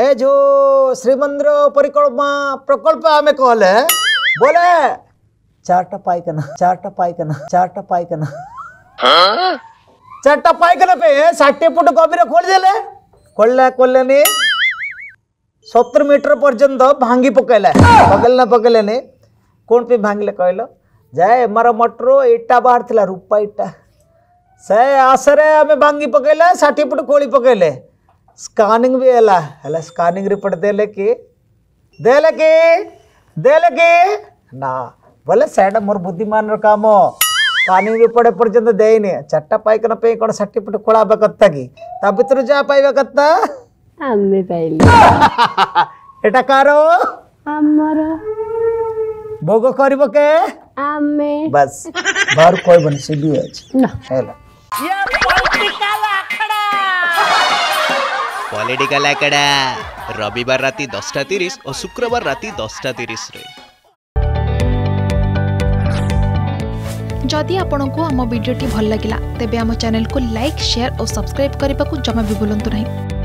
ए जो श्रीमंदिर परिकल्पना प्रकल्प आम कहले बोले चार्टा सतर मीटर पर्यटन भांगी पकैले पकल ना पकैले कौन पे भांगले कहल जाए मार मटर इटा बाहर था रूपा इटा से आशे आम भांगी पकैले षाठी फुट खोली पकैले ಸ್ಕ್ಯಾನಿಂಗ್ ಭೀ ಅಲ್ಲ ಅಲ್ಲ ಸ್ಕ್ಯಾನಿಂಗ್ ರಿಪೋರ್ಟ್ ದೇಲಕ್ಕಿ ದೇಲಕ್ಕಿ ದೇಲಕ್ಕಿ నా వల్ల సేడం మరి బుద్ధిమానుడు కాము కానీ ఇప్పుడు ఎప్పుడు చెంద దేని చెట్ట పైకన పై కూడా సర్టిఫికెట్ కూడా బకత్తకి తబ్బితురు జా పై బకత్త అమ్మి పైలి ఎట కారు అమ్మర భోగ కరిబ కే అమ్మి బస్ బారు కోయి బన్ సిబి అజ్ నా హేలా యా పొలిటికల్ ପଲିଟିକାଲ ଆକାଡ଼ା ରବିବାର ରାତି ଦଶଟା ତିରିଶ ଓ ଶୁକ୍ରବାର ରାତି ଦଶଟା ତିରିଶରେ ଯଦି ଆପଣଙ୍କୁ ଆମ ଭିଡ଼ିଓଟି ଭଲ ଲାଗିଲା ତେବେ ଆମ ଚ୍ୟାନେଲକୁ ଲାଇକ୍ ସେୟାର ଓ ସବସ୍କ୍ରାଇବ୍ କରିବାକୁ ଜମା ବି ଭୁଲନ୍ତୁ ନାହିଁ